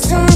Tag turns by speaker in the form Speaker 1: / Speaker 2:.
Speaker 1: just